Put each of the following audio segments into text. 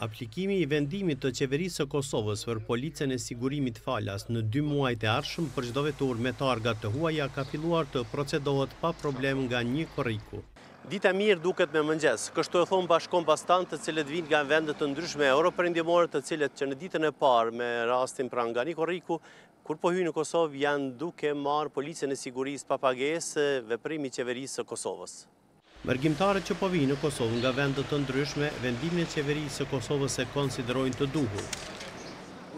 Aplikimi i vendimit të Qeverisë së Kosovës për Policën e Sigurimit falas në dy muajt e ardhshëm për çdo veturë me targa të huaja ka filluar të procedohet pa problem nga një korriku. Dita e mirë duket me mëngjes, kështu e thonë bashkëkombasit tanë të cilët vijnë nga vende të ndryshme europerëndimore të cilët që në ditën e parë me rastin pra nga një korriku kur po hyjnë në Kosovë janë duke marrë Policën e Sigurisë pa pagesë, veprim i Qeverisë së Kosovës. Mërgimtarët që po vijnë në Kosovë nga vende të ndryshme, vendimin e Qeverisë së Kosovës e konsiderojnë të duhur.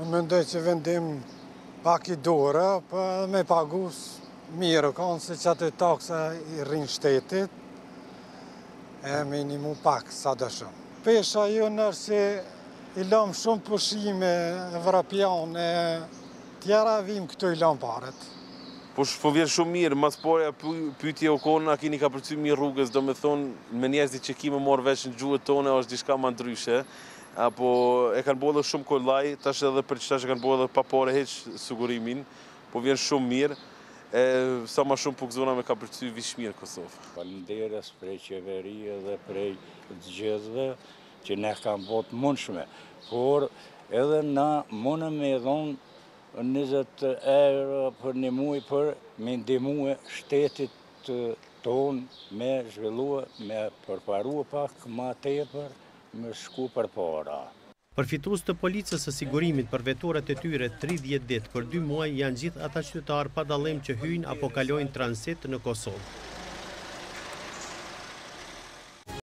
Unë mendoj që vendim pak i duhur ë, po edhe me pagu mirë u kanë, se qato taksa i rrin shtetit, e me i nimu pak, sa do shumë. Pesha jonë është që i lëmë shumë pushime evropiane, tjera, vijmë këtu i lëmë paret. Po m'vjen shumë mirë, ma s'parja pyetje o kon a keni kapërcy mirë rrugës, domethënë me njerëzit që kimi marrë vesh në gjuhët tona është diçka ma ndryshe, apo e kanë bo shumë kollaj, tash edhe për qëta që kanë bo edhe pa pare hiç sigurimin, po vjen shumë mirë, e sa ma shumë po gzona me kapërcy ish mirë Kosovë. Falënderes prej qeverie edhe prej t'gjithëve që na kanë bo t'mundshme, por edhe na mundem me i dhon njëzet euro për një muaj për me i ndihmue shtetit tonë me zhvillue, me përparue pak ma tepër, me shku përpara. Përfitues të policës së sigurimit për veturat e tyre tridhjetë ditë për dy muaj janë gjithë ata qytetarë pa dallim që hyjnë apo kalojnë transit në Kosovë.